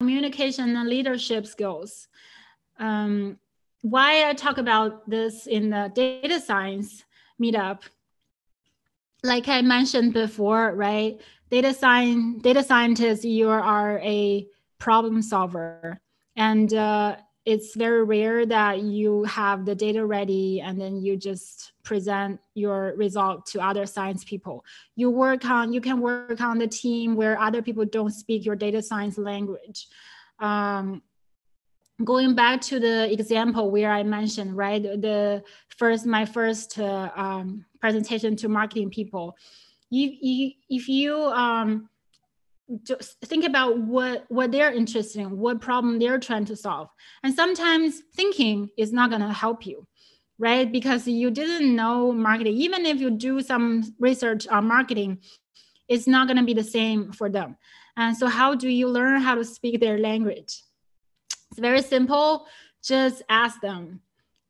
communication and leadership skills. Um, why I talk about this in the data science meetup, like I mentioned before, right? Data science, data scientists, you are a problem solver, and uh, it's very rare that you have the data ready and then you just present your result to other science people. You work on, you can work on the team where other people don't speak your data science language. Um, going back to the example where I mentioned, right, the first, my first uh, um, presentation to marketing people, you, if you um, just think about what what they're interested in what problem they're trying to solve. And sometimes thinking is not going to help you right? Because you didn't know marketing. Even if you do some research on marketing it's not going to be the same for them. And so how do you learn how to speak their language? It's very simple. Just ask them.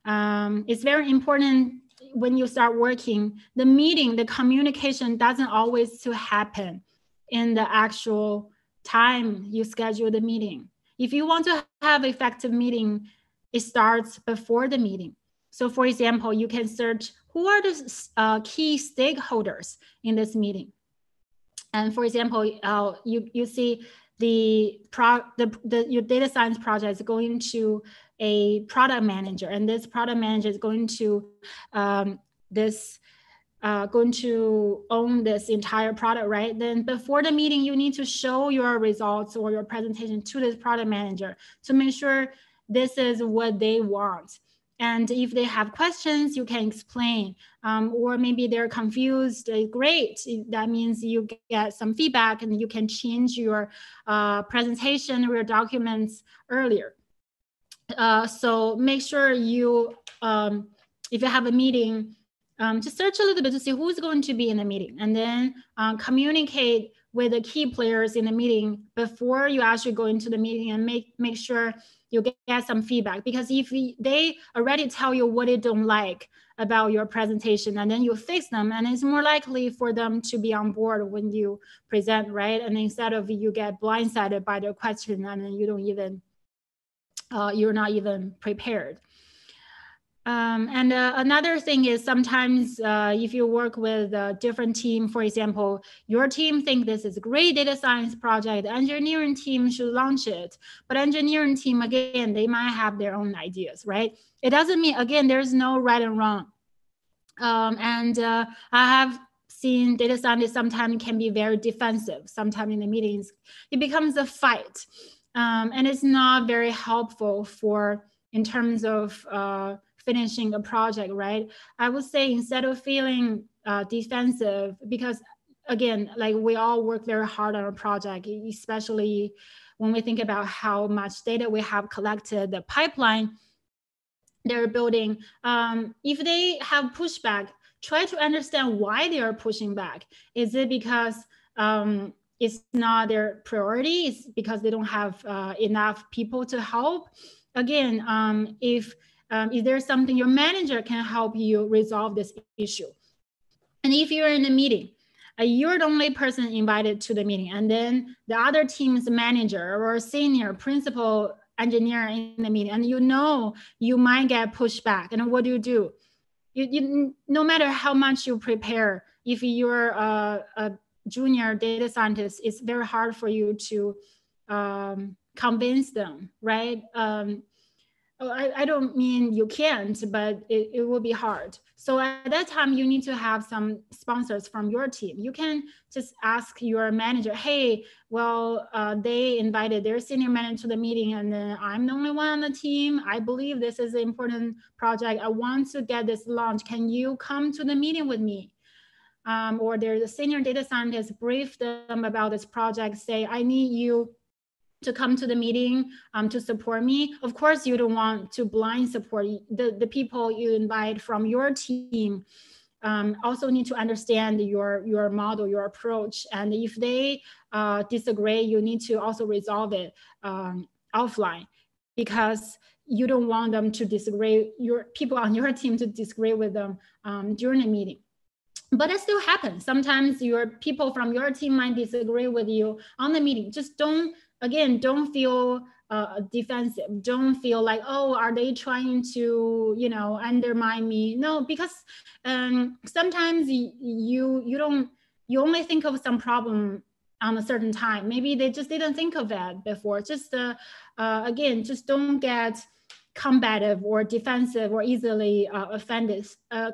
Um, it's very important when you start working the meeting the communication doesn't always to happen in the actual time you schedule the meeting. If you want to have effective meeting, it starts before the meeting. So for example, you can search who are the uh, key stakeholders in this meeting. And for example, uh, you, you see the, pro, the, the your data science project is going to a product manager, and this product manager is going to um, this uh, going to own this entire product, right? Then before the meeting, you need to show your results or your presentation to this product manager to make sure this is what they want. And if they have questions, you can explain. Um, or maybe they're confused. Uh, great. That means you get some feedback and you can change your uh, presentation or your documents earlier. Uh, so make sure you, um, if you have a meeting, um, to search a little bit to see who's going to be in the meeting and then uh, communicate with the key players in the meeting before you actually go into the meeting and make make sure you get, get some feedback. Because if they already tell you what they don't like about your presentation and then you fix them and it's more likely for them to be on board when you present right? And instead of you get blindsided by their question and then you don't even uh, you're not even prepared um, and uh, another thing is sometimes uh, if you work with a different team, for example, your team think this is a great data science project, the engineering team should launch it. But engineering team, again, they might have their own ideas, right? It doesn't mean, again, there's no right and wrong. Um, and uh, I have seen data scientists sometimes can be very defensive. Sometimes in the meetings, it becomes a fight. Um, and it's not very helpful for in terms of uh, finishing a project, right? I would say instead of feeling uh, defensive, because again, like we all work very hard on a project, especially when we think about how much data we have collected, the pipeline they're building. Um, if they have pushback, try to understand why they are pushing back. Is it because um, it's not their priority? Is because they don't have uh, enough people to help? Again, um, if um, is there something your manager can help you resolve this issue? And if you're in a meeting, uh, you're the only person invited to the meeting, and then the other team's manager or senior principal engineer in the meeting, and you know you might get pushed back. And what do you do? You, you no matter how much you prepare, if you're a, a junior data scientist, it's very hard for you to um, convince them, right? Um, Oh, I, I don't mean you can't, but it, it will be hard. So at that time, you need to have some sponsors from your team. You can just ask your manager, hey, well, uh, they invited their senior manager to the meeting, and I'm the only one on the team. I believe this is an important project. I want to get this launched. Can you come to the meeting with me? Um, or there's a senior data scientist brief them about this project, say, I need you to come to the meeting um, to support me. Of course, you don't want to blind support the, the people you invite from your team. Um, also need to understand your your model, your approach, and if they uh, disagree, you need to also resolve it um, offline because you don't want them to disagree. Your people on your team to disagree with them um, during the meeting but it still happens. Sometimes your people from your team might disagree with you on the meeting. Just don't again, don't feel uh, defensive. Don't feel like, oh, are they trying to, you know, undermine me? No, because um, sometimes you you don't you only think of some problem on a certain time. Maybe they just didn't think of that before. Just uh, uh, again, just don't get combative or defensive or easily uh, offended. Uh,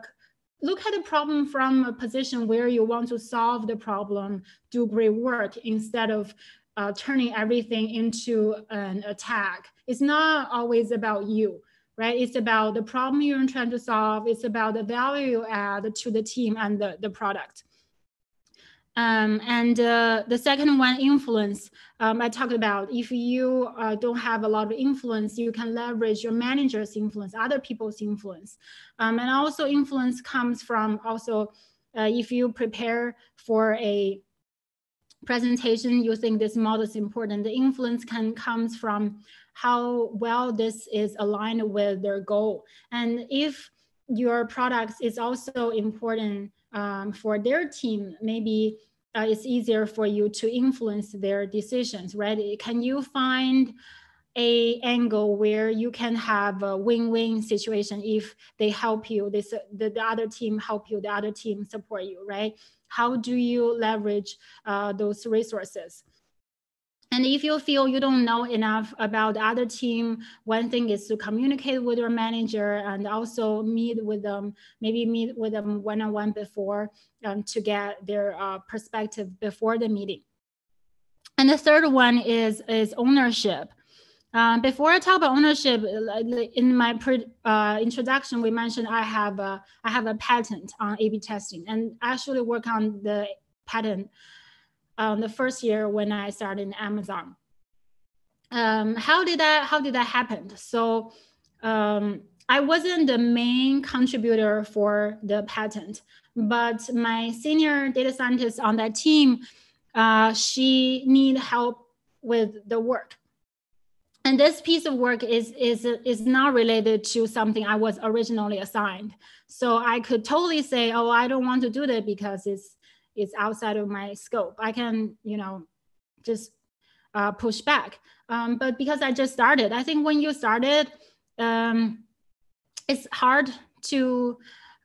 look at the problem from a position where you want to solve the problem, do great work instead of uh, turning everything into an attack. It's not always about you, right? It's about the problem you're trying to solve. It's about the value add to the team and the, the product. Um, and uh, the second one, influence. Um, I talked about if you uh, don't have a lot of influence, you can leverage your manager's influence, other people's influence. Um, and also influence comes from also uh, if you prepare for a presentation, you think this model is important. The influence can comes from how well this is aligned with their goal. And if your product is also important um, for their team, maybe uh, it's easier for you to influence their decisions, right? Can you find a angle where you can have a win-win situation if they help you, this, the, the other team help you, the other team support you, right? How do you leverage uh, those resources? And if you feel you don't know enough about the other team, one thing is to communicate with your manager and also meet with them, maybe meet with them one-on-one before um, to get their uh, perspective before the meeting. And the third one is, is ownership. Um, before I talk about ownership, in my pre, uh, introduction, we mentioned I have a, I have a patent on A/B testing, and actually work on the patent um, the first year when I started in Amazon. Um, how did that How did that happen? So um, I wasn't the main contributor for the patent, but my senior data scientist on that team, uh, she need help with the work. And this piece of work is, is, is not related to something I was originally assigned. So I could totally say, oh, I don't want to do that because it's it's outside of my scope. I can, you know, just uh, push back. Um, but because I just started, I think when you started, um, it's hard to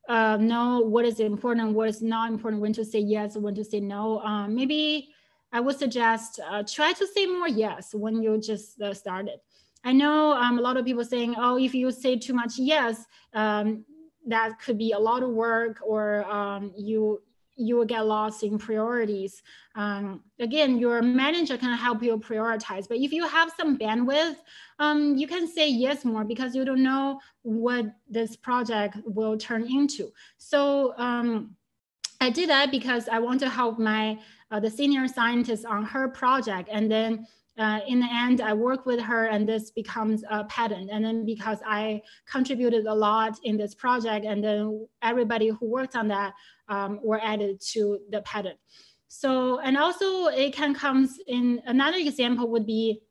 uh, know what is important, what is not important, when to say yes, when to say no. Um, maybe I would suggest uh, try to say more yes when you just uh, started. I know um, a lot of people saying, oh, if you say too much yes, um, that could be a lot of work or um, you you will get lost in priorities. Um, again, your manager can help you prioritize, but if you have some bandwidth, um, you can say yes more because you don't know what this project will turn into. So um, I did that because I want to help my uh, the senior scientist on her project, and then uh, in the end, I work with her and this becomes a patent. And then because I contributed a lot in this project and then everybody who worked on that um, were added to the patent. So, and also it can comes in another example would be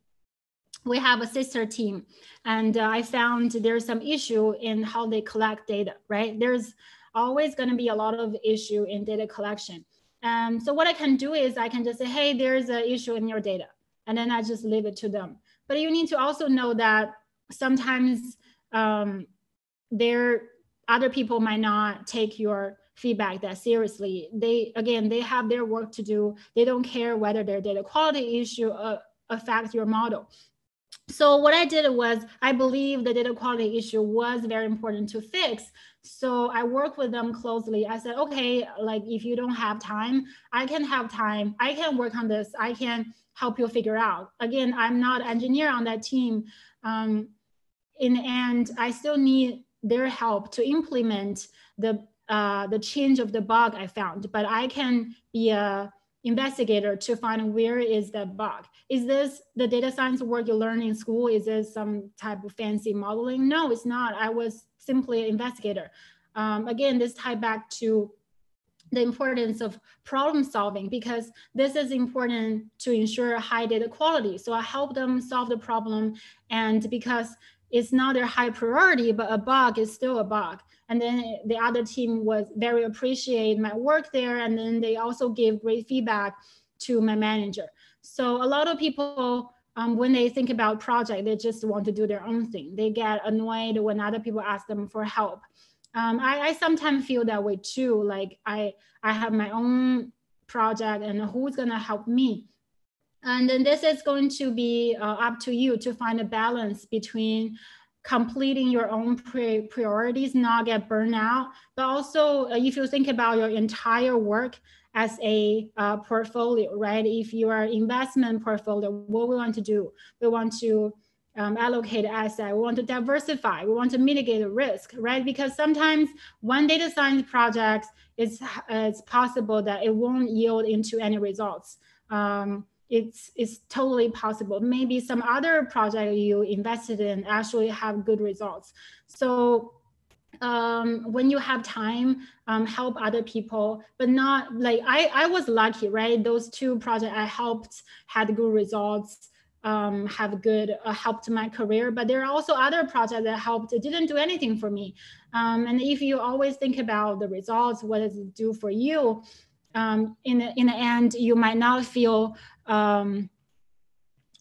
we have a sister team and uh, I found there's some issue in how they collect data, right? There's always going to be a lot of issue in data collection. Um, so what I can do is I can just say, hey, there's an issue in your data and then I just leave it to them. But you need to also know that sometimes um, there other people might not take your feedback that seriously. They again, they have their work to do. They don't care whether their data quality issue uh, affects your model. So what I did was I believe the data quality issue was very important to fix. So I work with them closely. I said, okay, like if you don't have time, I can have time. I can work on this. I can help you figure out. Again, I'm not engineer on that team. Um, in the end, I still need their help to implement the uh, the change of the bug I found, but I can be a investigator to find where is the bug. Is this the data science work you learn in school? Is this some type of fancy modeling? No, it's not. I was simply an investigator. Um, again, this tie back to the importance of problem solving because this is important to ensure high data quality. So I help them solve the problem and because it's not a high priority, but a bug is still a bug. And then the other team was very appreciate my work there. And then they also gave great feedback to my manager. So a lot of people um, when they think about project, they just want to do their own thing. They get annoyed when other people ask them for help. Um, I, I sometimes feel that way too. Like I, I have my own project and who's gonna help me? And then this is going to be uh, up to you to find a balance between completing your own priorities, not get burnout, but also uh, if you think about your entire work, as a uh, portfolio, right? If you are investment portfolio, what we want to do, we want to um, allocate asset, we want to diversify, we want to mitigate the risk, right? Because sometimes one data science project is it's possible that it won't yield into any results. Um, it's it's totally possible. Maybe some other project you invested in actually have good results. So um, when you have time, um, help other people, but not like I, I was lucky, right? Those two projects I helped had good results, um, have good, uh, helped my career, but there are also other projects that helped, didn't do anything for me. Um, and if you always think about the results, what does it do for you? Um, in, the, in the end, you might not feel, um,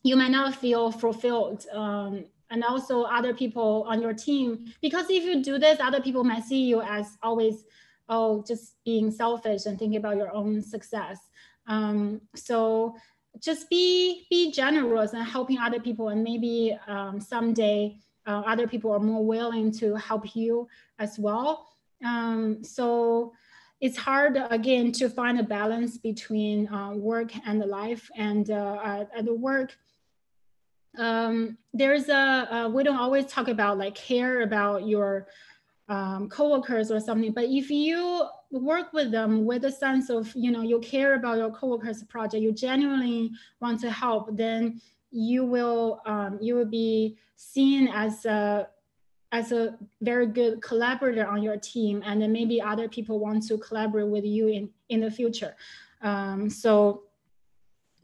you might not feel fulfilled um, and also other people on your team. Because if you do this, other people might see you as always, oh, just being selfish and thinking about your own success. Um, so just be be generous and helping other people, and maybe um, someday uh, other people are more willing to help you as well. Um, so it's hard again to find a balance between uh, work and the life. And uh, at, at the work um, there's a, uh, we don't always talk about like care about your um, coworkers or something, but if you work with them with a sense of, you know, you care about your coworkers project, you genuinely want to help, then you will, um, you will be seen as a, as a very good collaborator on your team and then maybe other people want to collaborate with you in in the future um, so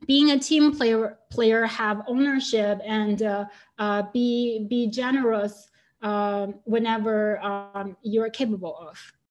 being a team player, player have ownership and uh, uh, be be generous uh, whenever um, you're capable of.